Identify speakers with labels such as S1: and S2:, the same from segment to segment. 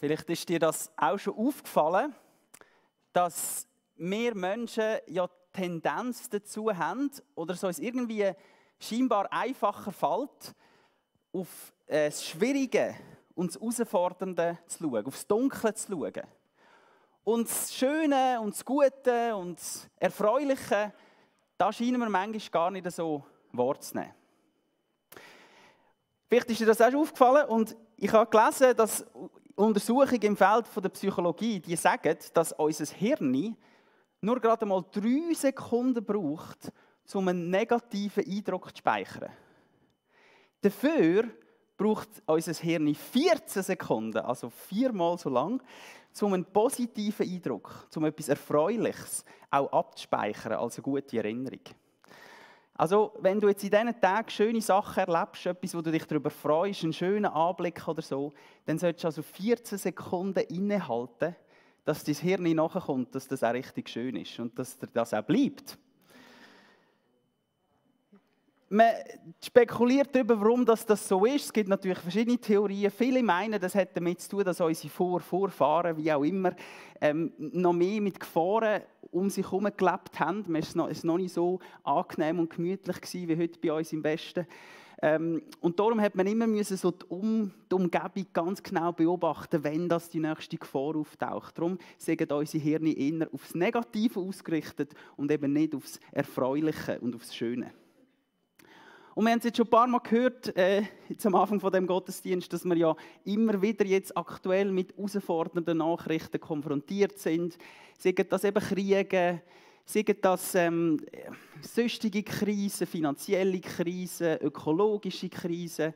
S1: Vielleicht ist dir das auch schon aufgefallen, dass wir Menschen ja Tendenz dazu haben, oder so es irgendwie scheinbar einfacher fällt, auf äh, das Schwierige und das Herausfordernde zu schauen, auf das Dunkle zu schauen. Und das Schöne und das Gute und das Erfreuliche, da scheinen wir manchmal gar nicht so wahrzunehmen. Vielleicht ist dir das auch schon aufgefallen und ich habe gelesen, dass Untersuchungen im Feld der Psychologie, die sagen, dass unser Hirn nur gerade mal drei Sekunden braucht, um einen negativen Eindruck zu speichern. Dafür braucht unser Hirn 14 Sekunden, also viermal so lang, um einen positiven Eindruck, um etwas Erfreuliches auch abzuspeichern als eine gute Erinnerung. Also, wenn du jetzt in diesen Tagen schöne Sachen erlebst, etwas, wo du dich darüber freust, einen schönen Anblick oder so, dann solltest du also 14 Sekunden innehalten, dass dein Hirn nachkommt, dass das auch richtig schön ist und dass das auch bleibt. Man spekuliert darüber, warum das, so ist. Es gibt natürlich verschiedene Theorien. Viele meinen, das hat damit zu tun, dass unsere Vor Vorfahren, wie auch immer, ähm, noch mehr mit Gefahren um sich herum gelebt haben. Es war noch, noch nicht so angenehm und gemütlich gewesen, wie heute bei uns im Westen. Ähm, und darum hat man immer müssen so die, um, die Umgebung ganz genau beobachten, wenn das die nächste Gefahr auftaucht. Darum sind unsere Hirne eher aufs Negative ausgerichtet und eben nicht aufs Erfreuliche und aufs Schöne. Und wir haben es jetzt schon ein paar Mal gehört, äh, jetzt am Anfang von dem Gottesdienst, dass wir ja immer wieder jetzt aktuell mit herausfordernden Nachrichten konfrontiert sind. Sagen das eben Kriege, sagen das ähm, süchtige Krisen, finanzielle Krisen, ökologische Krisen,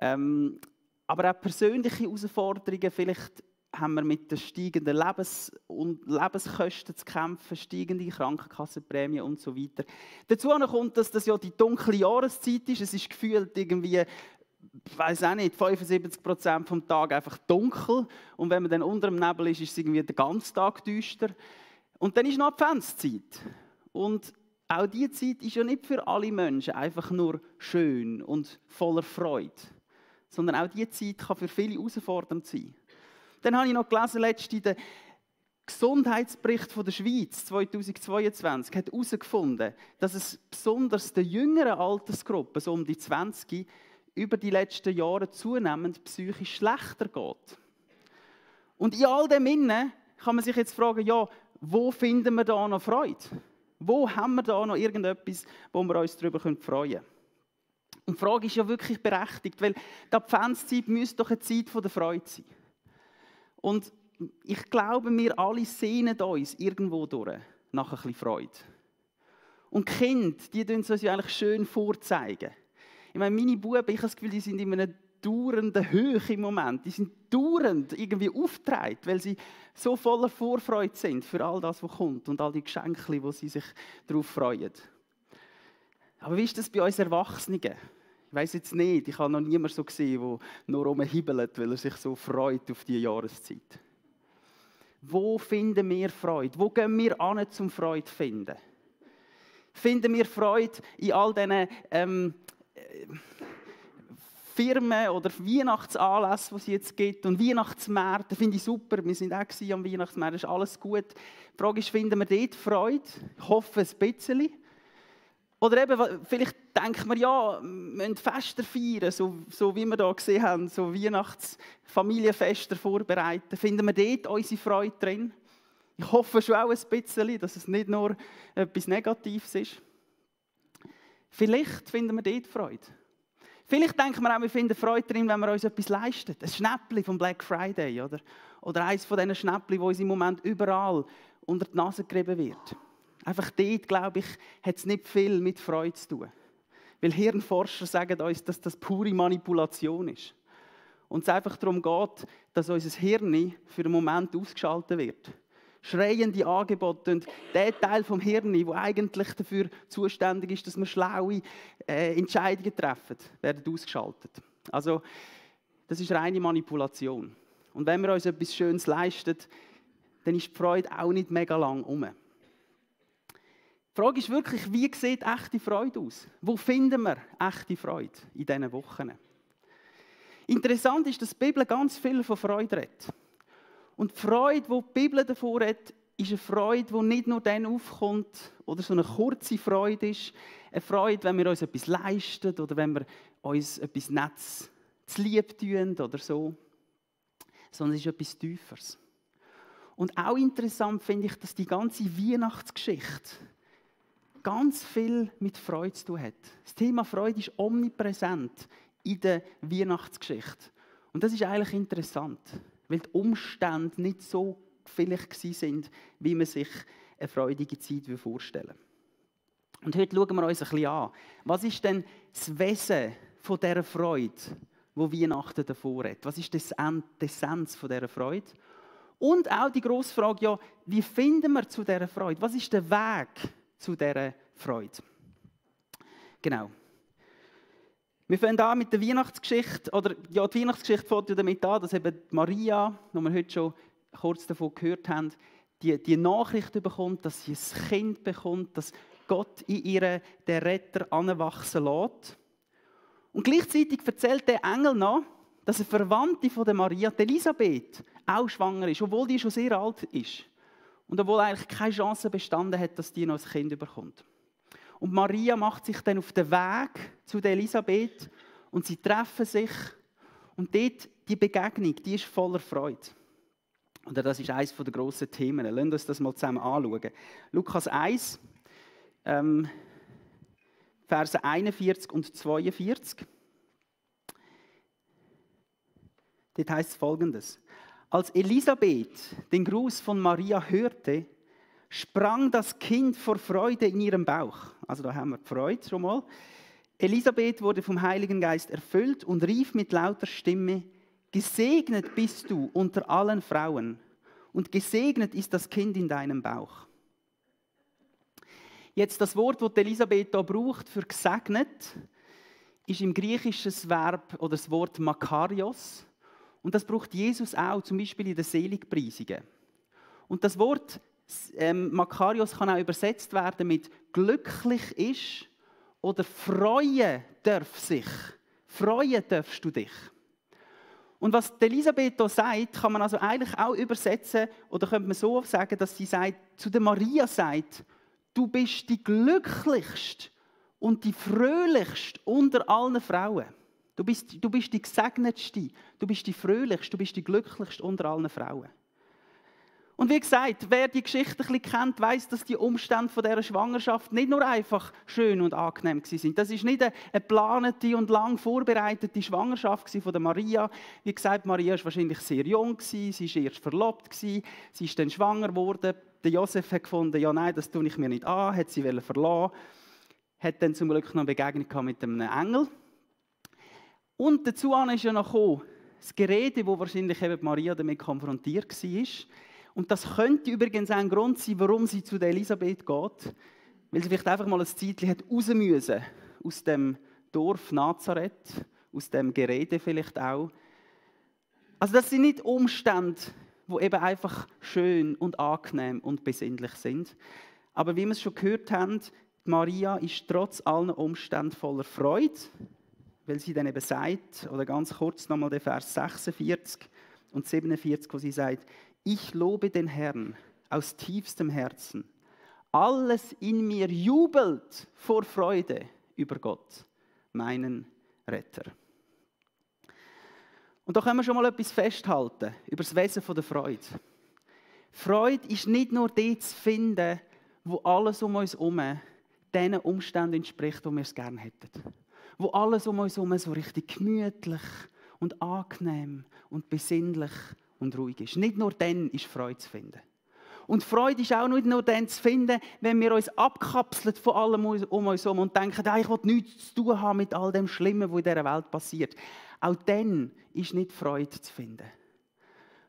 S1: ähm, aber auch persönliche Herausforderungen, vielleicht haben wir mit den steigenden Lebens- und Lebenskosten zu kämpfen, steigende Krankenkassenprämien und so weiter. Dazu kommt, dass das ja die dunkle Jahreszeit ist. Es ist gefühlt irgendwie, ich weiß auch nicht, 75 Prozent vom Tag einfach dunkel. Und wenn man dann unter dem Nebel ist, ist es irgendwie den ganzen Tag düster. Und dann ist noch Adventszeit. Und auch diese Zeit ist ja nicht für alle Menschen einfach nur schön und voller Freude, sondern auch diese Zeit kann für viele herausfordernd sein. Dann habe ich noch gelesen, letztens den Gesundheitsbericht von der Schweiz 2022 hat herausgefunden, dass es besonders der jüngeren Altersgruppe, so um die 20, über die letzten Jahre zunehmend psychisch schlechter geht. Und in all dem Innen kann man sich jetzt fragen, ja, wo finden wir da noch Freude? Wo haben wir da noch irgendetwas, wo wir uns darüber freuen können? Und die Frage ist ja wirklich berechtigt, weil die Adventszeit müsste doch eine Zeit der Freude sein. Und ich glaube, wir alle sehnen uns irgendwo durch nach ein bisschen Freude. Und die Kinder, die tun es uns ja eigentlich schön vorzeigen. Ich meine, meine Buben, ich habe das Gefühl, die sind in einer dauernden Höhe im Moment. Die sind dauernd irgendwie aufgetragen, weil sie so voller Vorfreude sind für all das, was kommt und all die Geschenke, wo sie sich darauf freuen. Aber wie ist das bei uns Erwachsenen? Ich weiß jetzt nicht, ich habe noch niemanden so gesehen, der nur rumhibbelt, weil er sich so freut auf die Jahreszeit. Wo finden wir Freude? Wo gehen wir an, zum Freude zu finden? Finden wir Freude in all diesen ähm, äh, Firmen oder Weihnachtsanlässen, die es jetzt gibt und Weihnachtsmärkte, finde ich super. Wir sind auch am Weihnachtsmarkt, ist alles gut. Die Frage ist, finden wir dort Freude? Ich hoffe ein bisschen. Oder eben, vielleicht denkt man, ja, wir müssen Fester feiern, so, so wie wir hier gesehen haben, so Weihnachtsfamilienfester vorbereiten. Finden wir dort unsere Freude drin? Ich hoffe schon auch ein bisschen, dass es nicht nur etwas Negatives ist. Vielleicht finden wir dort Freude. Vielleicht denken wir auch, wir finden Freude drin, wenn wir uns etwas leisten. Ein Schnäppchen vom Black Friday, oder? Oder eines von diesen Schnäppchen, wo uns im Moment überall unter die Nase gerieben wird. Einfach dort, glaube ich, hat es nicht viel mit Freude zu tun. Weil Hirnforscher sagen uns, dass das pure Manipulation ist. Und es einfach darum geht, dass unser Hirn für einen Moment ausgeschaltet wird. Schreiende Angebote und der Teil vom Hirn, der eigentlich dafür zuständig ist, dass wir schlaue äh, Entscheidungen treffen, werden ausgeschaltet. Also, das ist reine Manipulation. Und wenn wir uns etwas Schönes leisten, dann ist die Freude auch nicht mega lang um. Die Frage ist wirklich, wie sieht echte Freude aus? Wo finden wir echte Freude in diesen Wochen? Interessant ist, dass die Bibel ganz viel von Freude redet. Und die Freude, die die Bibel davor hat, ist eine Freude, die nicht nur dann aufkommt oder so eine kurze Freude ist. Eine Freude, wenn wir uns etwas leisten oder wenn wir uns etwas Nettes zu lieb tun oder so. Sondern es ist etwas Tieferes. Und auch interessant finde ich, dass die ganze Weihnachtsgeschichte ganz viel mit Freude zu tun hat. Das Thema Freude ist omnipräsent in der Weihnachtsgeschichte. Und das ist eigentlich interessant, weil die Umstände nicht so vielleicht sind, wie man sich eine freudige Zeit vorstellen Und heute schauen wir uns ein bisschen an. Was ist denn das Wesen von dieser Freude, wo Weihnachten davor hat? Was ist die Essenz von dieser Freude? Und auch die grosse Frage, ja, wie finden wir zu dieser Freude? Was ist der Weg zu dieser Freude? Genau. Wir fangen an mit der Weihnachtsgeschichte, oder ja, die Weihnachtsgeschichte fängt ja damit an, dass eben Maria, die wir heute schon kurz davon gehört haben, die, die Nachricht bekommt, dass sie ein Kind bekommt, dass Gott in ihr den Retter anwachsen lässt. Und gleichzeitig erzählt der Engel noch, dass eine Verwandte von der Maria, die Elisabeth, auch schwanger ist, obwohl die schon sehr alt ist. Und obwohl eigentlich keine Chance bestanden hat, dass die noch ein Kind bekommt. Und Maria macht sich dann auf den Weg zu der Elisabeth und sie treffen sich. Und dort, die Begegnung, die ist voller Freude. Und das ist eines der grossen Themen. Wir uns das mal zusammen anschauen. Lukas 1, ähm, Verse 41 und 42. Dort heißt es folgendes. Als Elisabeth den Gruß von Maria hörte, sprang das Kind vor Freude in ihrem Bauch. Also da haben wir Freude schon mal. Elisabeth wurde vom Heiligen Geist erfüllt und rief mit lauter Stimme, Gesegnet bist du unter allen Frauen und gesegnet ist das Kind in deinem Bauch. Jetzt das Wort, das Elisabeth hier braucht für gesegnet, ist im Griechischen Verb oder das Wort Makarios. Und das braucht Jesus auch, zum Beispiel in den Seligpreisungen. Und das Wort ähm, Makarios kann auch übersetzt werden mit glücklich ist oder freuen darf sich. Freuen darfst du dich. Und was Elisabeth hier sagt, kann man also eigentlich auch übersetzen, oder könnte man so sagen, dass sie sagt, zu der Maria sagt, du bist die glücklichste und die fröhlichste unter allen Frauen. Du bist, du bist die gesegnetste, du bist die fröhlichste, du bist die glücklichste unter allen Frauen. Und wie gesagt, wer die Geschichte ein bisschen kennt, weiß, dass die Umstände von dieser Schwangerschaft nicht nur einfach schön und angenehm sind. Das ist nicht eine geplante und lang vorbereitete Schwangerschaft von der Maria. Wie gesagt, Maria ist wahrscheinlich sehr jung sie ist erst verlobt sie ist dann schwanger geworden. Der Josef hat gefunden, ja nein, das tue ich mir nicht an, hat sie verlassen, hat dann zum Glück noch eine Begegnung mit einem Engel. Und dazu ist ja noch gekommen, das Gerede, wo wahrscheinlich eben Maria damit konfrontiert war und das könnte übrigens auch ein Grund sein, warum sie zu der Elisabeth geht. Weil sie vielleicht einfach mal ein Zeitchen hat raus müssen aus dem Dorf Nazareth, aus dem Gerede vielleicht auch. Also das sind nicht Umstände, wo eben einfach schön und angenehm und besinnlich sind. Aber wie wir es schon gehört haben, Maria ist trotz allen Umständen voller Freude, weil sie dann eben sagt, oder ganz kurz nochmal der Vers 46 und 47, wo sie sagt, ich lobe den Herrn aus tiefstem Herzen. Alles in mir jubelt vor Freude über Gott, meinen Retter. Und da können wir schon mal etwas festhalten über das Wesen der Freude. Freude ist nicht nur die zu finden, wo alles um uns herum diesen Umständen entspricht, wo wir es gerne hätten. Wo alles um uns herum so richtig gemütlich und angenehm und besinnlich und ruhig ist. Nicht nur dann ist Freude zu finden. Und Freude ist auch nicht nur dann zu finden, wenn wir uns abkapseln von allem um uns herum und denken, ich will nichts zu tun haben mit all dem Schlimmen, was in dieser Welt passiert. Auch dann ist nicht Freude zu finden.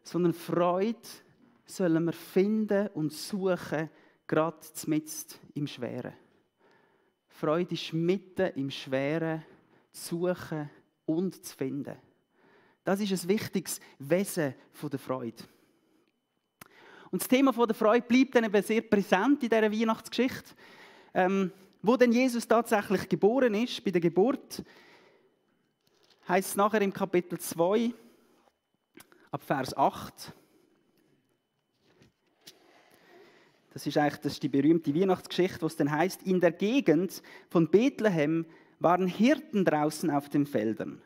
S1: Sondern Freude sollen wir finden und suchen, gerade mitten im Schweren. Freude ist mitten im Schweren zu suchen und zu finden. Das ist ein wichtiges Wesen der Freude. Und das Thema der Freude bleibt dann eben sehr präsent in dieser Weihnachtsgeschichte. Ähm, wo denn Jesus tatsächlich geboren ist, bei der Geburt, heißt es nachher im Kapitel 2, ab Vers 8. Das ist eigentlich das ist die berühmte Weihnachtsgeschichte, wo es dann heißt: In der Gegend von Bethlehem waren Hirten draußen auf den Feldern.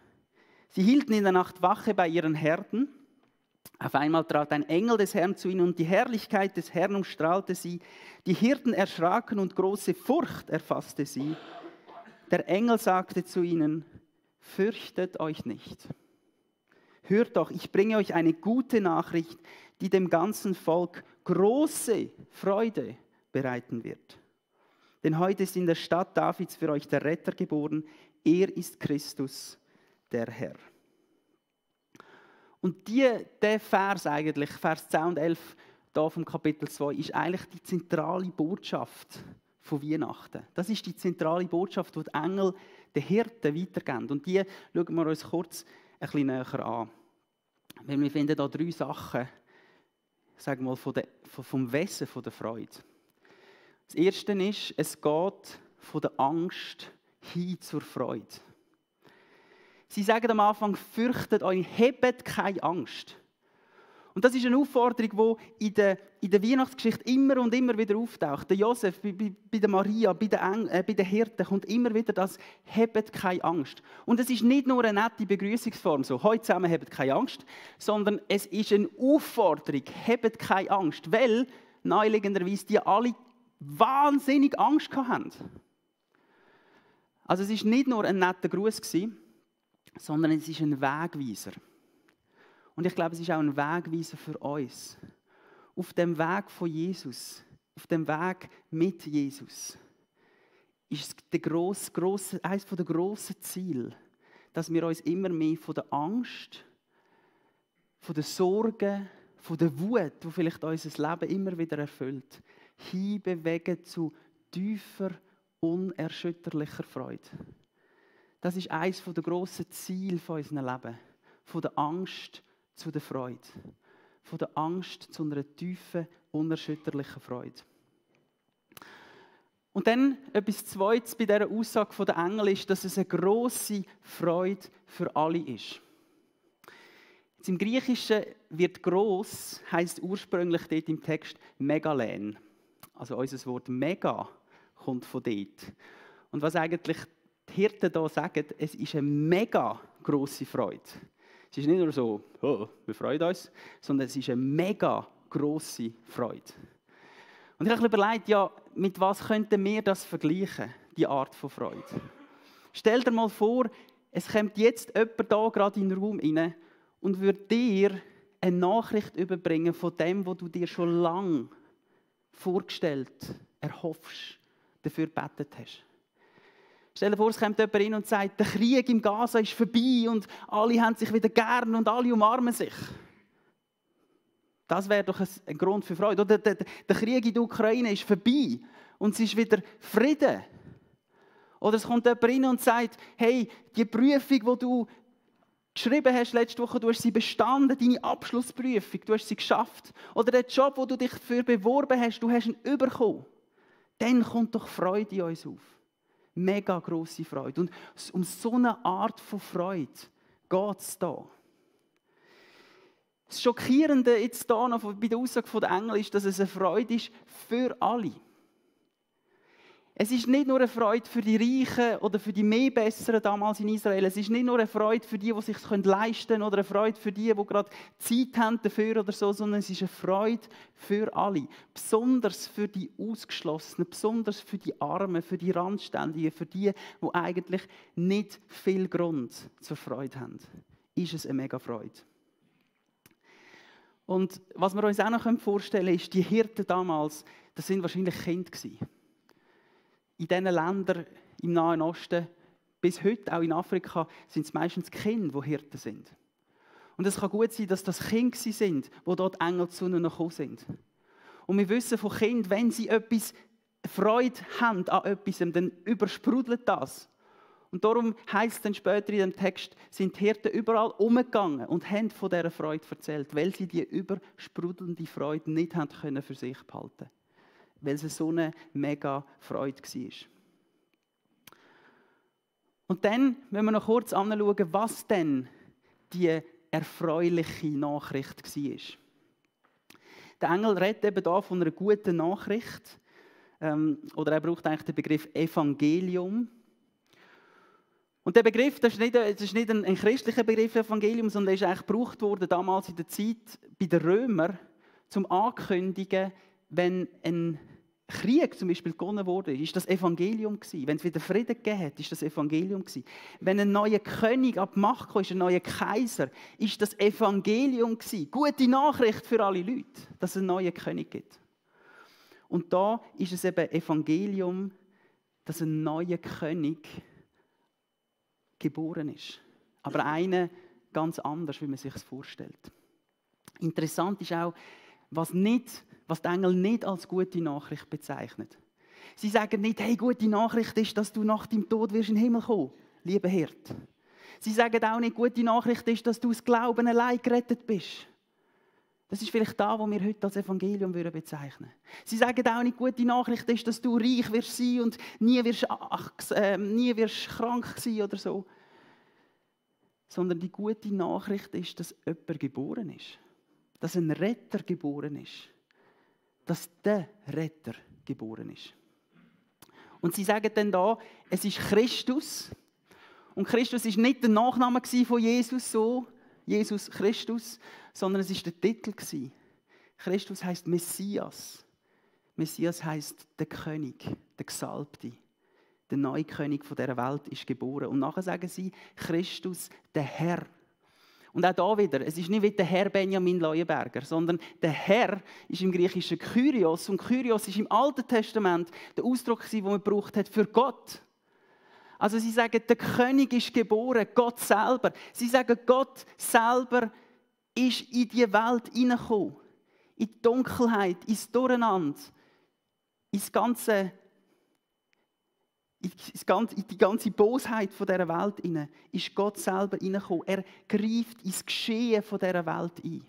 S1: Sie hielten in der Nacht Wache bei ihren Herden. Auf einmal trat ein Engel des Herrn zu ihnen und die Herrlichkeit des Herrn umstrahlte sie. Die Hirten erschraken und große Furcht erfasste sie. Der Engel sagte zu ihnen, fürchtet euch nicht. Hört doch, ich bringe euch eine gute Nachricht, die dem ganzen Volk große Freude bereiten wird. Denn heute ist in der Stadt Davids für euch der Retter geboren. Er ist Christus, der Herr. Und die, der Vers eigentlich, Vers 10 und 11 da vom Kapitel 2, ist eigentlich die zentrale Botschaft von Weihnachten. Das ist die zentrale Botschaft, die die Engel den Hirten weitergeben. Und die schauen wir uns kurz ein bisschen näher an. Wir finden da drei Sachen, sagen wir mal, von der, vom Wesen von der Freude. Das erste ist, es geht von der Angst hin zur Freude. Sie sagen am Anfang, fürchtet euch, hebt keine Angst. Und das ist eine Aufforderung, die in der, in der Weihnachtsgeschichte immer und immer wieder auftaucht. Der Josef, bei, bei der Maria, bei den, äh, bei den Hirten kommt immer wieder das, hebt keine Angst. Und es ist nicht nur eine nette Begrüßungsform, so, heute zusammen, hebt keine Angst, sondern es ist eine Aufforderung, hebt keine Angst, weil naheliegenderweise die alle wahnsinnig Angst hatten. Also es ist nicht nur ein netter Gruß sondern es ist ein Wegweiser. Und ich glaube, es ist auch ein Wegweiser für uns. Auf dem Weg von Jesus, auf dem Weg mit Jesus, ist der grosse, eines der grossen Ziele, dass wir uns immer mehr von der Angst, von der Sorge, von der Wut, die vielleicht unser Leben immer wieder erfüllt, hinbewegen zu tiefer, unerschütterlicher Freude. Das ist eines der grossen Ziele von unserem Leben. Von der Angst zu der Freude. Von der Angst zu einer tiefen, unerschütterlichen Freude. Und dann etwas Zweites bei dieser Aussage der Engel ist, dass es eine große Freude für alle ist. Jetzt Im Griechischen wird groß heißt ursprünglich dort im Text Megalän. Also unser Wort Mega kommt von dort. Und was eigentlich die Hirten hier sagen, es ist eine mega große Freude. Es ist nicht nur so, oh, wir freuen uns, sondern es ist eine mega große Freude. Und ich habe überlegt, ja, mit was könnten wir das vergleichen, die Art von Freude? Stell dir mal vor, es kommt jetzt jemand da gerade in den Raum rein und würde dir eine Nachricht überbringen von dem, was du dir schon lange vorgestellt, erhoffst, dafür gebetet hast. Stell dir vor, es kommt jemand rein und sagt, der Krieg im Gaza ist vorbei und alle haben sich wieder gern und alle umarmen sich. Das wäre doch ein, Grund für Freude. Oder der, der, der Krieg in der Ukraine ist vorbei und es ist wieder Frieden. Oder es kommt jemand rein und sagt, hey, die Prüfung, die du geschrieben hast letzte Woche, du hast sie bestanden, deine Abschlussprüfung, du hast sie geschafft. Oder der Job, wo du dich dafür beworben hast, du hast ihn bekommen. Dann kommt doch Freude in uns auf mega große Freude. Und um so eine Art von Freude geht es da. Das Schockierende jetzt hier noch bei der Aussage der Engel ist, dass es eine Freude ist für alle. Es ist nicht nur eine Freude für die Reichen oder für die mehr Besseren damals in Israel. Es ist nicht nur eine Freude für die, die sich leisten können oder eine Freude für die, die gerade Zeit haben dafür oder so, sondern es ist eine Freude für alle. Besonders für die Ausgeschlossenen, besonders für die Armen, für die Randständigen, für die, die eigentlich nicht viel Grund zur Freude haben. Ist es eine mega Freude. Und was wir uns auch noch vorstellen können, ist, die Hirten damals, das sind wahrscheinlich Kinder gewesen in diesen Ländern im Nahen Osten, bis heute auch in Afrika, sind es meistens Kinder, die Hirten sind. Und es kann gut sein, dass das Kinder sind, wo dort Engel zu ihnen gekommen sind. Und wir wissen von Kindern, wenn sie etwas Freude haben an etwas, dann übersprudelt das. Und darum heißt es dann später in dem Text, sind die Hirten überall umgegangen und haben von dieser Freude erzählt, weil sie die übersprudelnde Freude nicht haben können für sich behalten weil es so eine mega Freude war. Und dann, wenn wir noch kurz anschauen, was denn die erfreuliche Nachricht war. Der Engel redet eben da von einer guten Nachricht. Ähm, oder er braucht eigentlich den Begriff Evangelium. Und der Begriff, das ist nicht, das ist nicht ein, ein, christlicher Begriff Evangelium, sondern der ist eigentlich gebraucht worden damals in der Zeit bei den Römern, zum Ankündigen, wenn ein Krieg zum Beispiel gewonnen wurde, ist das Evangelium gewesen. Wenn es wieder Frieden gegeben hat, ist das Evangelium gewesen. Wenn ein neuer König ab Macht kam, ist ein neuer Kaiser, ist das Evangelium gewesen. Gute Nachricht für alle Leute, dass es einen neuen König gibt. Und da ist es eben Evangelium, dass ein neuer König geboren ist. Aber einer ganz anders, wie man sich es vorstellt. Interessant ist auch, was, nicht, was die Engel nicht als gute Nachricht bezeichnet. Sie sagen nicht, hey, gute Nachricht ist, dass du nach dem Tod wirst in den Himmel kommen, lieber Hirt. Sie sagen auch nicht, gute Nachricht ist, dass du aus Glauben allein gerettet bist. Das ist vielleicht da, wo wir heute als Evangelium bezeichnen würden. Sie sagen auch nicht, gute Nachricht ist, dass du reich wirst sein und nie wirst, ach, äh, nie wirst krank sein oder so. Sondern die gute Nachricht ist, dass jemand geboren ist. Dass ein Retter geboren ist. Dass der Retter geboren ist. Und sie sagen dann da, es ist Christus. Und Christus ist nicht der Nachname von Jesus so, Jesus Christus, sondern es ist der Titel Christus heißt Messias. Messias heißt der König, der Gesalbte. Der neue König dieser Welt ist geboren. Und nachher sagen sie, Christus, der Herr. Und auch da wieder, es ist nicht wie der Herr Benjamin Leuenberger, sondern der Herr ist im Griechischen Kyrios. Und Kyrios ist im Alten Testament der Ausdruck, den man braucht hat für Gott. Also sie sagen, der König ist geboren, Gott selber. Sie sagen, Gott selber ist in die Welt hineingekommen. In die Dunkelheit, ins Durcheinander, ins ganze, in die ganze Bosheit dieser Welt hinein, ist Gott selber hineingekommen. Er greift ins Geschehen dieser Welt ein.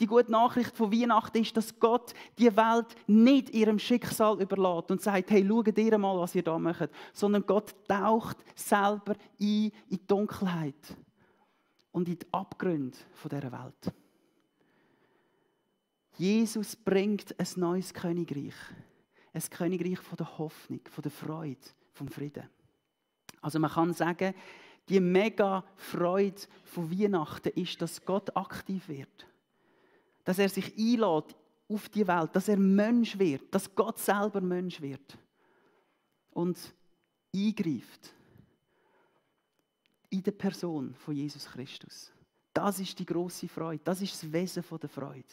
S1: Die gute Nachricht von Weihnachten ist, dass Gott die Welt nicht ihrem Schicksal überlässt und sagt, hey, schaut ihr mal, was ihr da macht, sondern Gott taucht selber ein in die Dunkelheit und in die Abgründe dieser Welt. Jesus bringt ein neues Königreich. Ein Königreich von der Hoffnung, von der Freude, vom Frieden. Also man kann sagen, die mega Freude von Weihnachten ist, dass Gott aktiv wird dass er sich einlädt auf die Welt, dass er Mensch wird, dass Gott selber Mensch wird und eingreift in der Person von Jesus Christus. Das ist die große Freude, das ist das Wesen der Freude,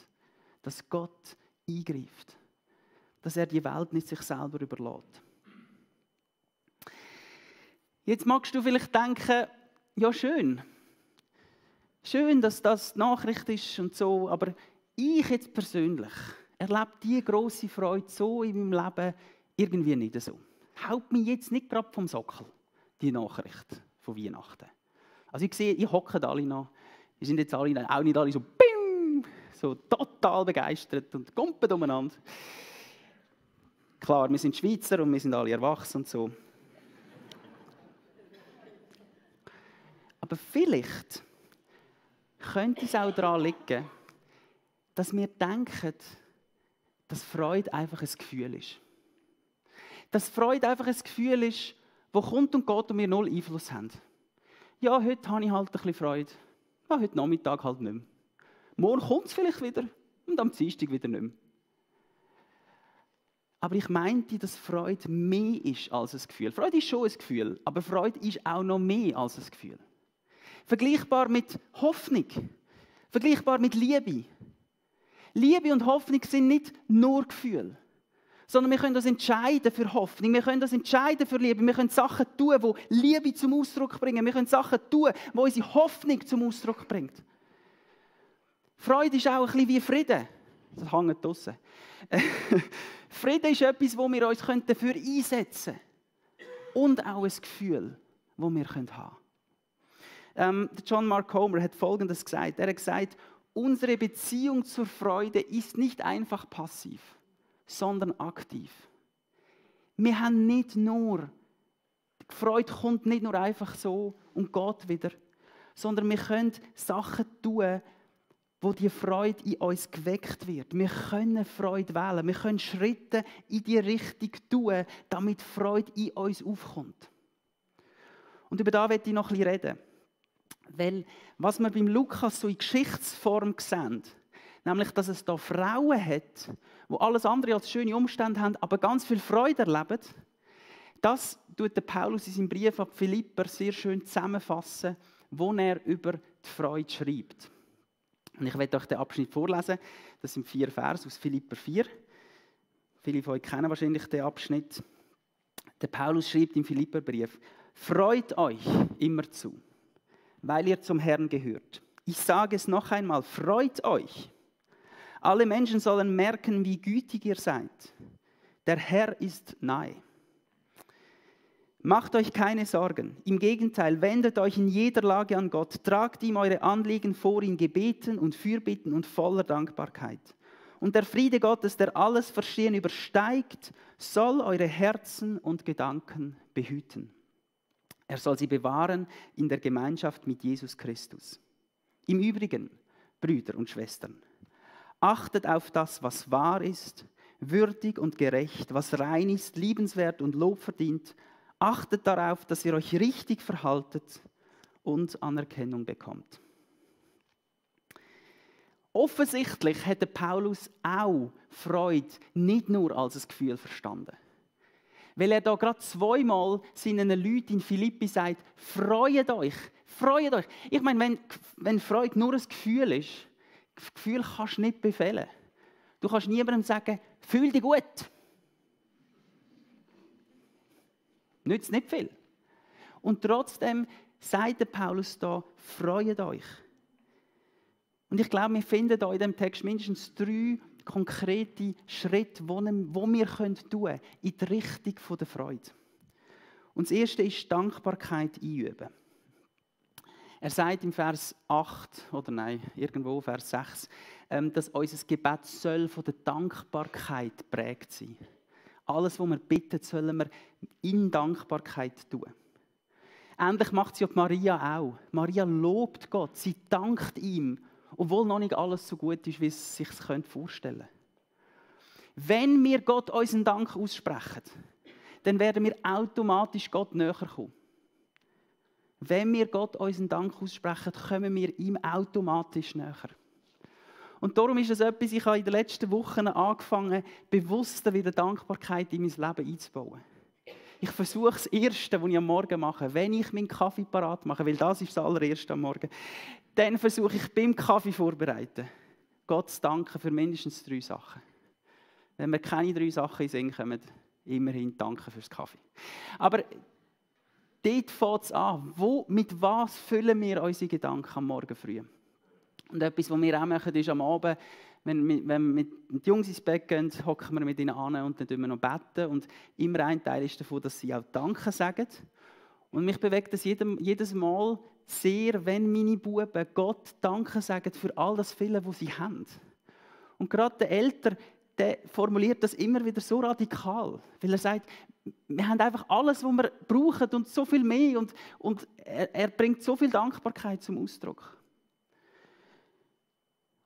S1: dass Gott eingreift, dass er die Welt nicht sich selber überlässt. Jetzt magst du vielleicht denken, ja schön, schön, dass das Nachricht ist und so, aber ich jetzt persönlich erlebe diese große Freude so in meinem Leben irgendwie nicht so. Haut mich jetzt nicht gerade vom Sockel, die Nachricht von Weihnachten. Also ich sehe, ich hocke alle noch. Wir sind jetzt alle, auch nicht alle so, bing, so total begeistert und kumpen umeinander. Klar, wir sind Schweizer und wir sind alle erwachsen und so. Aber vielleicht könnte es auch daran liegen, dass wir denken, dass Freude einfach ein Gefühl ist. Dass Freude einfach ein Gefühl ist, wo kommt und geht und wir null Einfluss haben. Ja, heute habe ich halt ein bisschen Freude. Ja, heute Nachmittag halt nicht mehr. Morgen kommt es vielleicht wieder und am Dienstag wieder nicht mehr. Aber ich meinte, dass Freude mehr ist als ein Gefühl. Freude ist schon ein Gefühl, aber Freude ist auch noch mehr als ein Gefühl. Vergleichbar mit Hoffnung, vergleichbar mit Liebe, Liebe und Hoffnung sind nicht nur Gefühle, sondern wir können uns entscheiden für Hoffnung, wir können uns entscheiden für Liebe, wir können Sachen tun, die Liebe zum Ausdruck bringen, wir können Sachen tun, die unsere Hoffnung zum Ausdruck bringt. Freude ist auch ein bisschen wie Frieden. Das hängt draussen. Frieden ist etwas, wo wir uns dafür einsetzen können. Und auch ein Gefühl, das wir haben können. Ähm, John Mark Homer hat Folgendes gesagt. Er hat gesagt, unsere Beziehung zur Freude ist nicht einfach passiv, sondern aktiv. Wir haben nicht nur, die Freude kommt nicht nur einfach so und geht wieder, sondern wir können Sachen tun, wo die Freude in uns geweckt wird. Wir können Freude wählen. Wir können Schritte in die Richtung tun, damit Freude in uns aufkommt. Und über da werde ich noch ein reden. Weil, was wir beim Lukas so in Geschichtsform sehen, nämlich, dass es da Frauen hat, wo alles andere als schöne Umstände haben, aber ganz viel Freude erleben, das tut der Paulus in seinem Brief an Philipper sehr schön zusammenfassen, wo er über die Freude schreibt. Und ich werde euch den Abschnitt vorlesen. Das sind vier Vers aus Philipper 4. Viele von euch kennen wahrscheinlich den Abschnitt. Der Paulus schreibt im Philipperbrief: Freut euch immer zu, weil ihr zum Herrn gehört. Ich sage es noch einmal: Freut euch. Alle Menschen sollen merken, wie gütig ihr seid. Der Herr ist nahe. Macht euch keine Sorgen. Im Gegenteil, wendet euch in jeder Lage an Gott. Tragt ihm eure Anliegen vor in Gebeten und Fürbitten und voller Dankbarkeit. Und der Friede Gottes, der alles Verstehen übersteigt, soll eure Herzen und Gedanken behüten. Er soll sie bewahren in der Gemeinschaft mit Jesus Christus. Im Übrigen, Brüder und Schwestern, achtet auf das, was wahr ist, würdig und gerecht, was rein ist, liebenswert und Lob verdient, Achtet darauf, dass ihr euch richtig verhaltet und Anerkennung bekommt. Offensichtlich hätte Paulus auch Freude nicht nur als ein Gefühl verstanden. Weil er da gerade zweimal seinen Leuten in Philippi sagt, freut euch, freut euch. Ich meine, wenn, wenn Freude nur ein Gefühl ist, Gefühl kannst du nicht befehlen. Du kannst niemandem sagen, fühl dich gut. Nützt nicht viel. Und trotzdem sagt der Paulus da, freut euch. Und ich glaube, wir finden da in dem Text mindestens drei konkrete Schritte, die wir tun können in die Richtung der Freude. Und das erste ist Dankbarkeit einüben. Er sagt im Vers 8, oder nein, irgendwo Vers 6, ähm, dass unser Gebet soll von der Dankbarkeit prägt sein. Alles, was wir bitten, sollen wir in Dankbarkeit tun. Ähnlich macht es ja Maria auch. Maria lobt Gott, sie dankt ihm, obwohl noch nicht alles so gut ist, wie sie sich vorstellen könnte. Wenn wir Gott unseren Dank aussprechen, dann werden wir automatisch Gott näher kommen. Wenn wir Gott unseren Dank aussprechen, kommen wir ihm automatisch näher. Und darum ist es etwas, ich habe in den letzten Wochen angefangen, bewusster wieder Dankbarkeit in mein Leben einzubauen. Ich versuche das Erste, was ich am Morgen mache, wenn ich meinen Kaffee parat mache, weil das ist das allererste am Morgen, dann versuche ich beim Kaffee vorbereiten, Gott zu danken für mindestens drei Sachen. Wenn wir keine drei Sachen in Sinn kommen, immerhin danken fürs Kaffee. Aber dort fängt es an. Wo, mit was füllen wir unsere Gedanken am Morgen früh? Und etwas, was wir auch machen, ist am Abend, wenn, wenn wir mit den Jungs ins Bett gehen, hocken wir mit ihnen an und dann wir noch. Beten. Und immer ein Teil ist davon, dass sie auch Danke sagen. Und mich bewegt das jedes Mal sehr, wenn meine Buben Gott Danke sagen für all das Viele, was sie haben. Und gerade der Älter, der formuliert das immer wieder so radikal, weil er sagt, wir haben einfach alles, was wir brauchen und so viel mehr und, und er, er bringt so viel Dankbarkeit zum Ausdruck.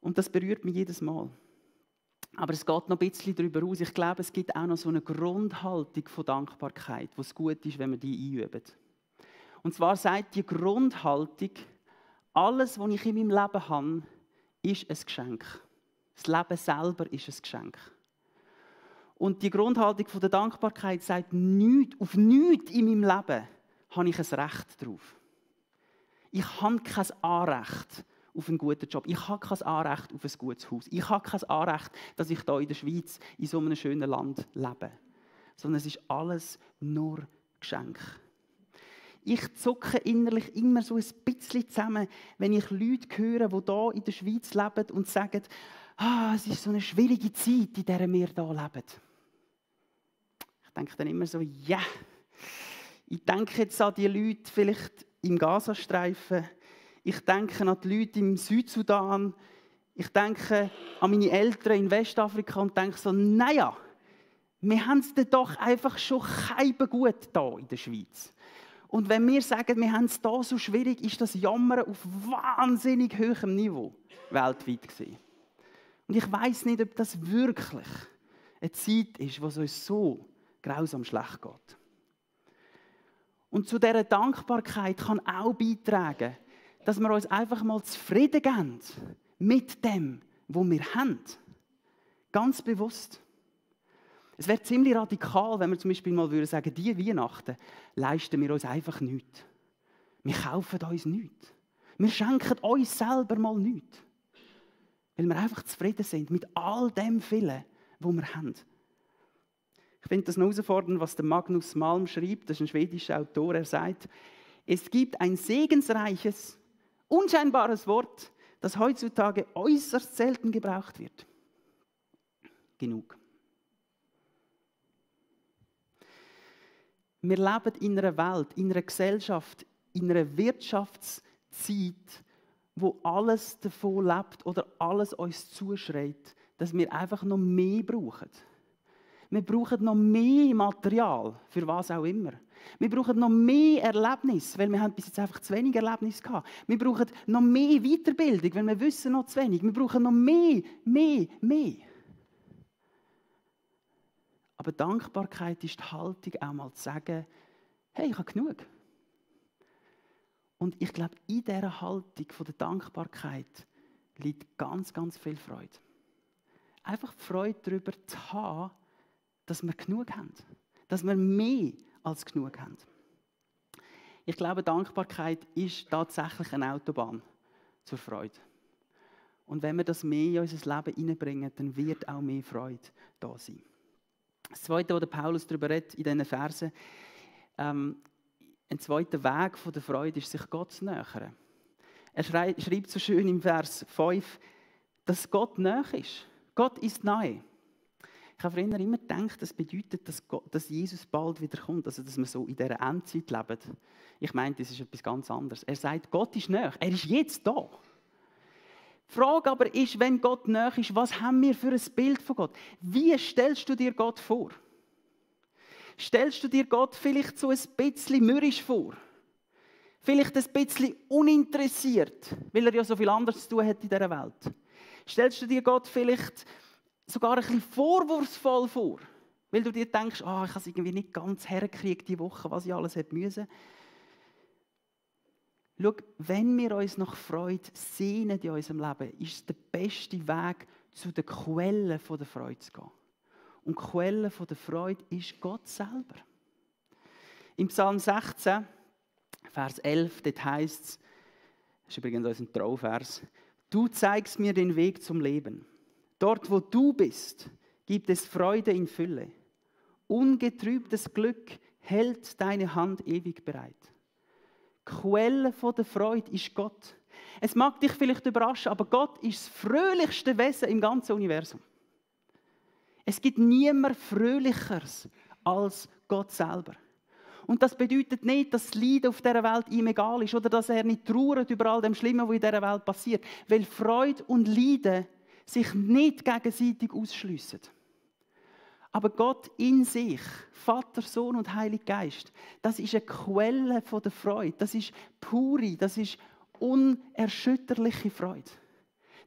S1: Und das berührt mich jedes Mal. Aber es geht noch ein bisschen darüber aus. Ich glaube, es gibt auch noch so eine Grundhaltung von Dankbarkeit, wo es gut ist, wenn wir die einüben. Und zwar sagt die Grundhaltung, alles, was ich in meinem Leben habe, ist ein Geschenk. Das Leben selber ist ein Geschenk. Und die Grundhaltung von der Dankbarkeit sagt, nichts, auf nichts in meinem Leben habe ich ein Recht drauf. Ich habe kein Anrecht auf einen guten Job. Ich habe kein Anrecht auf ein gutes Haus. Ich habe kein Anrecht, dass ich hier in der Schweiz in so einem schönen Land lebe. Sondern es ist alles nur Geschenk. Ich zucke innerlich immer so ein bisschen zusammen, wenn ich Leute höre, die hier in der Schweiz leben und sagen, ah, es ist so eine schwierige Zeit, in der wir hier leben. Ich denke dann immer so, ja, yeah. ich denke jetzt an die Leute vielleicht im Gazastreifen, ich denke an die Leute im Südsudan. Ich denke an meine Eltern in Westafrika und denke so, naja, wir haben es doch einfach schon gut hier in der Schweiz. Und wenn wir sagen, wir haben es hier so schwierig, ist das Jammern auf wahnsinnig hohem Niveau. weltweit gesehen. Und ich weiß nicht, ob das wirklich eine Zeit ist, wo es uns so grausam schlecht geht. Und zu dieser Dankbarkeit kann auch beitragen, dass wir uns einfach mal zufrieden geben mit dem, was wir haben. Ganz bewusst. Es wäre ziemlich radikal, wenn wir zum Beispiel mal würden sagen, diese Weihnachten leisten wir uns einfach nichts. Wir kaufen uns nichts. Wir schenken uns selber mal nichts. Weil wir einfach zufrieden sind mit all dem vielen, was wir haben. Ich finde das herausfordernd, was der Magnus Malm schreibt. Das ist ein schwedischer Autor. Er sagt, es gibt ein segensreiches, unscheinbares Wort, das heutzutage äußerst selten gebraucht wird. Genug. Wir leben in einer Welt, in einer Gesellschaft, in einer Wirtschaftszeit, wo alles davon lebt oder alles uns zuschreit, dass wir einfach noch mehr brauchen. Wir brauchen noch mehr Material, für was auch immer. Wir brauchen noch mehr Erlebnis, weil wir haben bis jetzt einfach zu wenig Erlebnis gehabt. Wir brauchen noch mehr Weiterbildung, weil wir wissen noch zu wenig. Wir brauchen noch mehr, mehr, mehr. Aber Dankbarkeit ist die Haltung, auch mal zu sagen, hey, ich habe genug. Und ich glaube, in dieser Haltung von der Dankbarkeit liegt ganz, ganz viel Freude. Einfach Freude darüber zu haben, dass wir genug haben. Dass wir mehr als genug haben. Ich glaube, Dankbarkeit ist tatsächlich eine Autobahn zur Freude. Und wenn wir das mehr in unser Leben hineinbringen, dann wird auch mehr Freude da sein. Das Zweite, was Paulus darüber redet in diesen Versen, ähm, ein zweiter Weg von der Freude ist, sich Gott zu nähern. Er schreibt so schön im Vers 5, dass Gott nahe ist. Gott ist nahe. Ich habe früher immer gedacht, das bedeutet, dass, Gott, dass Jesus bald wieder kommt, also dass wir so in dieser Endzeit leben. Ich meine, das ist etwas ganz anderes. Er sagt, Gott ist näher. Er ist jetzt da. Die Frage aber ist, wenn Gott näher ist, was haben wir für ein Bild von Gott? Wie stellst du dir Gott vor? Stellst du dir Gott vielleicht so ein bisschen mürrisch vor? Vielleicht ein bisschen uninteressiert, weil er ja so viel anderes zu tun hat in dieser Welt. Stellst du dir Gott vielleicht sogar ein bisschen vorwurfsvoll vor, weil du dir denkst, oh, ich habe es irgendwie nicht ganz hergekriegt die Woche, was ich alles hätte müssen. Schau, wenn wir uns nach Freude sehnen in unserem Leben, ist es der beste Weg, zu der Quelle der Freude zu gehen. Und die Quelle der Freude ist Gott selber. Im Psalm 16, Vers 11, dort heißt es, das ist übrigens unser Trauvers, du zeigst mir den Weg zum Leben. Dort, wo du bist, gibt es Freude in Fülle. Ungetrübtes Glück hält deine Hand ewig bereit. Quelle der Freude ist Gott. Es mag dich vielleicht überraschen, aber Gott ist das fröhlichste Wesen im ganzen Universum. Es gibt niemand Fröhlicheres als Gott selber. Und das bedeutet nicht, dass das Leiden auf dieser Welt ihm egal ist oder dass er nicht trauert über all dem Schlimmen, was in dieser Welt passiert. Weil Freude und Leiden sich nicht gegenseitig ausschliessen. Aber Gott in sich, Vater, Sohn und Heiliger Geist, das ist eine Quelle der Freude. Das ist pure, das ist unerschütterliche Freude.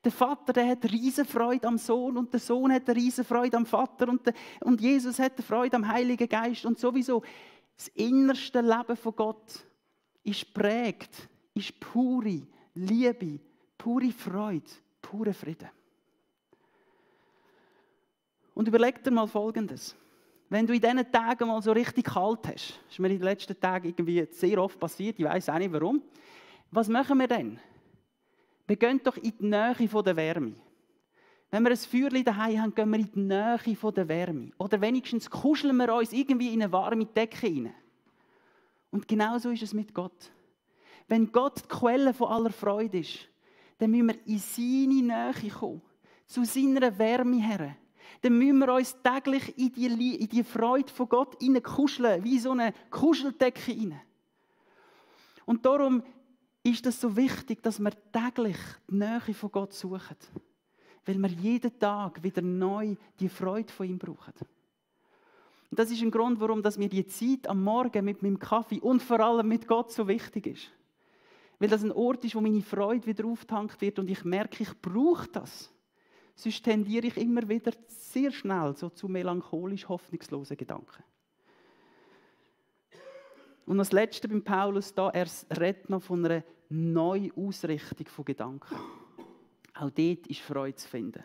S1: Der Vater der hat riesen Freude am Sohn und der Sohn hat riesen Freude am Vater und, der, und Jesus hat Freude am Heiligen Geist und sowieso das innerste Leben von Gott ist prägt, ist pure Liebe, pure Freude, pure Frieden. Und überleg dir mal Folgendes. Wenn du in diesen Tagen mal so richtig kalt hast, ist mir in den letzten Tagen irgendwie sehr oft passiert, ich weiß auch nicht warum, was machen wir denn? Wir gehen doch in die Nähe von der Wärme. Wenn wir ein Feuerchen daheim haben, gehen wir in die Nähe von der Wärme. Oder wenigstens kuscheln wir uns irgendwie in eine warme Decke hinein. Und genau so ist es mit Gott. Wenn Gott die Quelle von aller Freude ist, dann müssen wir in seine Nähe kommen, zu seiner Wärme her dann müssen wir uns täglich in die, in die Freude von Gott kuscheln, wie so eine Kuscheldecke rein. Und darum ist es so wichtig, dass wir täglich die Nähe von Gott suchen. Weil wir jeden Tag wieder neu die Freude von ihm brauchen. Und das ist ein Grund, warum dass mir die Zeit am Morgen mit meinem Kaffee und vor allem mit Gott so wichtig ist. Weil das ein Ort ist, wo meine Freude wieder auftankt wird und ich merke, ich brauche das. Sonst tendiere ich immer wieder sehr schnell so zu melancholisch hoffnungslosen Gedanken. Und das Letzte beim Paulus da, er redet noch von einer Neuausrichtung von Gedanken. Auch dort ist Freude zu finden.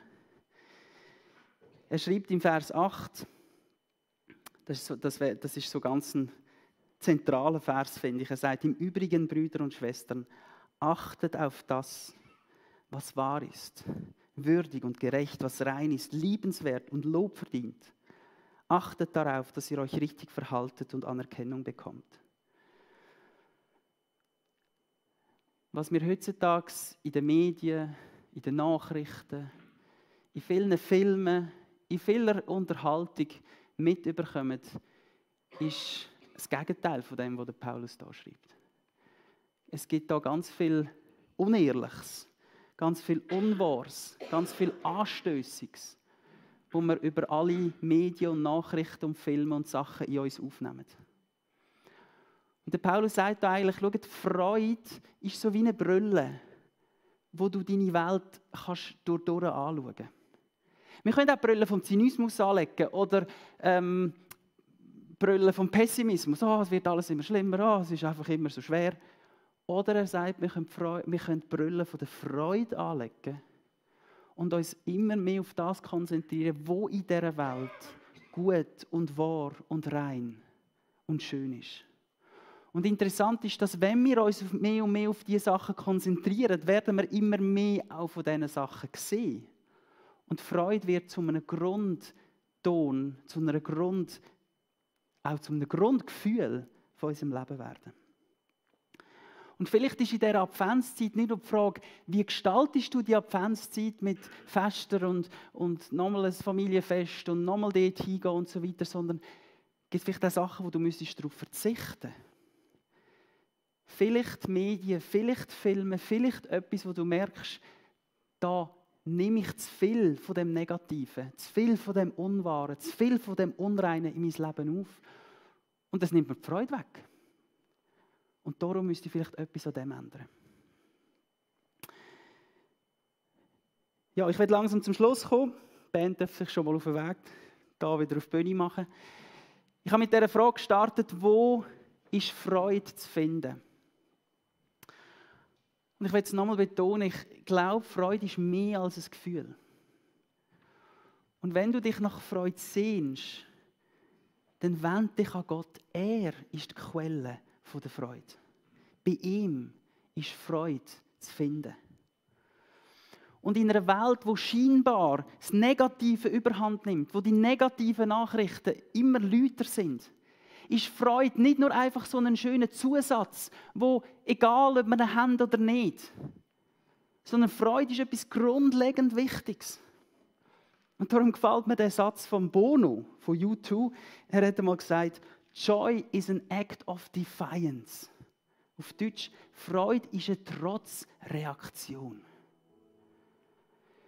S1: Er schreibt im Vers 8, das ist so, das, das ist so ganz ein zentraler Vers, finde ich. Er sagt, im Übrigen, Brüder und Schwestern, achtet auf das, was wahr ist, würdig und gerecht, was rein ist, liebenswert und Lob verdient. Achtet darauf, dass ihr euch richtig verhaltet und Anerkennung bekommt. Was wir heutzutage in den Medien, in den Nachrichten, in vielen Filmen, in vieler Unterhaltung mitbekommen, ist das Gegenteil von dem, was Paulus da schreibt. Es gibt da ganz viel Unehrliches, ganz viel Unwahres, ganz viel Anstößiges, wo wir über alle Medien und Nachrichten und Filme und Sachen in uns aufnehmen. Und der Paulus sagt da eigentlich, schau, die Freude ist so wie eine Brille, wo du deine Welt kannst durch, durch anschauen kannst. Wir können auch Brille vom Zynismus anlegen oder ähm, Brille vom Pessimismus. Oh, es wird alles immer schlimmer, oh, es ist einfach immer so schwer. Oder er sagt, wir können, wir können Brille von der Freude anlegen und uns immer mehr auf das konzentrieren, wo in dieser Welt gut und wahr und rein und schön ist. Und interessant ist, dass wenn wir uns mehr und mehr auf diese Sachen konzentrieren, werden wir immer mehr auch von diesen Sachen sehen. Und Freude wird zu einem Grundton, zu einer Grund, auch zu einem Grundgefühl von unserem Leben werden. Und vielleicht ist in dieser Adventszeit nicht nur die Frage, wie gestaltest du die Adventszeit mit Festen und, und nochmal ein Familienfest und nochmal dort hingehen und so weiter, sondern gibt es vielleicht auch Sachen, wo du darauf verzichten müsstest. Vielleicht Medien, vielleicht Filme, vielleicht etwas, wo du merkst, da nehme ich zu viel von dem Negativen, zu viel von dem Unwahren, zu viel von dem Unreinen in mein Leben auf. Und das nimmt mir die Freude weg. Und darum müsste ich vielleicht etwas an dem ändern. Ja, ich werde langsam zum Schluss kommen. Die Band darf sich schon mal auf den Weg da wieder auf die Bühne machen. Ich habe mit dieser Frage gestartet, wo ist Freude zu finden? Und ich will es nochmal betonen, ich glaube, Freude ist mehr als ein Gefühl. Und wenn du dich nach Freude sehnst, dann wend dich an Gott. Er ist die Quelle der Freude. Bei ihm ist Freude zu finden. Und in einer Welt, wo scheinbar das Negative überhand nimmt, wo die negativen Nachrichten immer lauter sind, ist Freude nicht nur einfach so ein schöner Zusatz, wo egal, ob wir ihn haben oder nicht, sondern Freude ist etwas grundlegend Wichtiges. Und darum gefällt mir der Satz von Bono, von U2. Er hat einmal gesagt, Joy is an act of defiance. Auf Deutsch, Freude ist eine Trotzreaktion.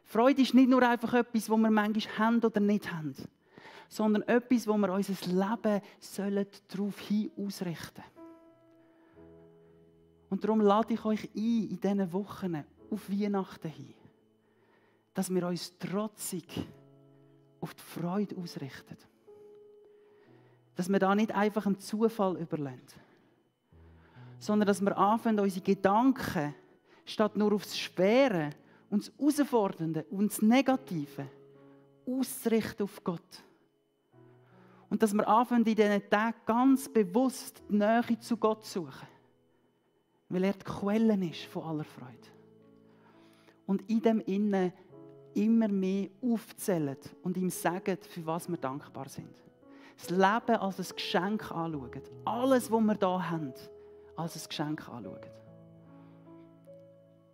S1: Freude ist nicht nur einfach etwas, wo wir manchmal haben oder nicht haben sondern etwas, wo wir unser Leben sollen darauf hin ausrichten Und darum lade ich euch ein, in diesen Wochen auf Weihnachten hin, dass wir uns trotzig auf die Freude ausrichten. Dass wir da nicht einfach einen Zufall überlassen, sondern dass wir anfangen, unsere Gedanken statt nur aufs Schwere und das Herausfordernde und das Negative auszurichten auf Gott. Und dass wir anfangen, in diesen Tagen ganz bewusst die Nähe zu Gott zu suchen. Weil er die Quelle ist von aller Freude. Und in dem Innen immer mehr aufzählen und ihm sagen, für was wir dankbar sind. Das Leben als ein Geschenk anschauen. Alles, was wir hier haben, als ein Geschenk anschauen.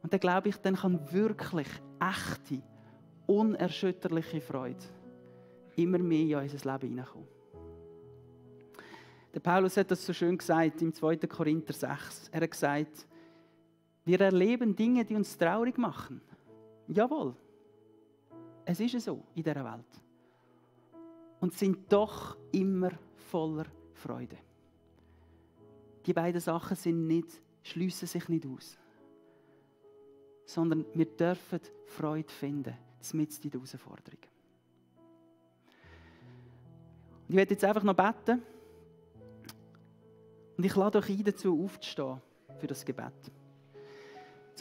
S1: Und dann glaube ich, dann kann wirklich echte, unerschütterliche Freude immer mehr in unser Leben hineinkommen. Der Paulus hat das so schön gesagt im 2. Korinther 6. Er hat gesagt, wir erleben Dinge, die uns traurig machen. Jawohl, es ist so in dieser Welt. Und sind doch immer voller Freude. Die beiden Sachen sind nicht, schliessen sich nicht aus. sondern wir dürfen Freude finden, mit in der Herausforderung. Ich werde jetzt einfach noch beten. Und ich lade euch ein, dazu aufzustehen für das Gebet.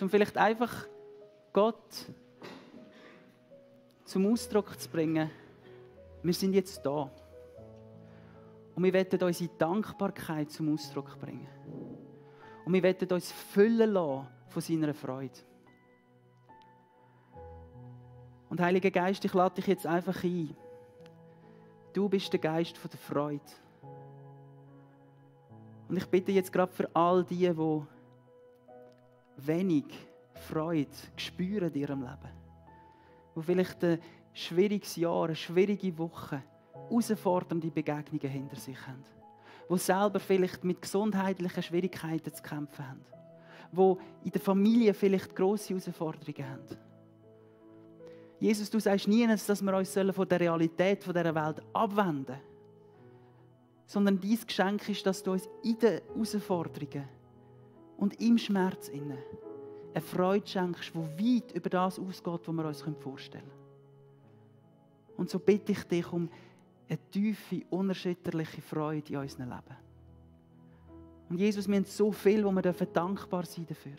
S1: Um vielleicht einfach Gott zum Ausdruck zu bringen, wir sind jetzt da. Und wir werden unsere Dankbarkeit zum Ausdruck bringen. Und wir werden uns füllen lassen von seiner Freude. Und Heiliger Geist, ich lade dich jetzt einfach ein. Du bist der Geist der Freude. Und ich bitte jetzt gerade für all die, die wenig Freude spüren in ihrem Leben, die vielleicht ein schwieriges Jahr, eine schwierige Woche, herausfordernde Begegnungen hinter sich haben, die selber vielleicht mit gesundheitlichen Schwierigkeiten zu kämpfen haben, die in der Familie vielleicht grosse Herausforderungen haben. Jesus, du sagst nie, dass wir uns von der Realität dieser Welt abwenden sollen sondern dein Geschenk ist, dass du uns in den Herausforderungen und im Schmerz inne eine Freude schenkst, die weit über das ausgeht, was wir uns vorstellen können. Und so bitte ich dich um eine tiefe, unerschütterliche Freude in unserem Leben. Und Jesus, wir haben so viel, wo wir dankbar sein dafür.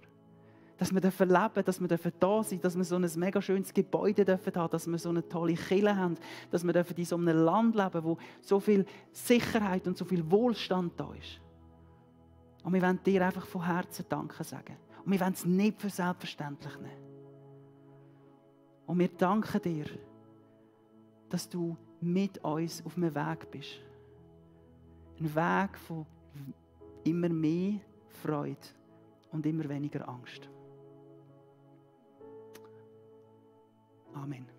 S1: Dass wir leben dürfen, dass wir da sein dürfen, dass wir so ein mega schönes Gebäude dürfen haben, dass wir so eine tolle Kille haben, dass wir in so einem Land leben wo so viel Sicherheit und so viel Wohlstand da ist. Und wir wollen dir einfach von Herzen Danke sagen. Und wir wollen es nicht für selbstverständlich nehmen. Und wir danken dir, dass du mit uns auf einem Weg bist. Ein Weg von immer mehr Freude und immer weniger Angst. Amen.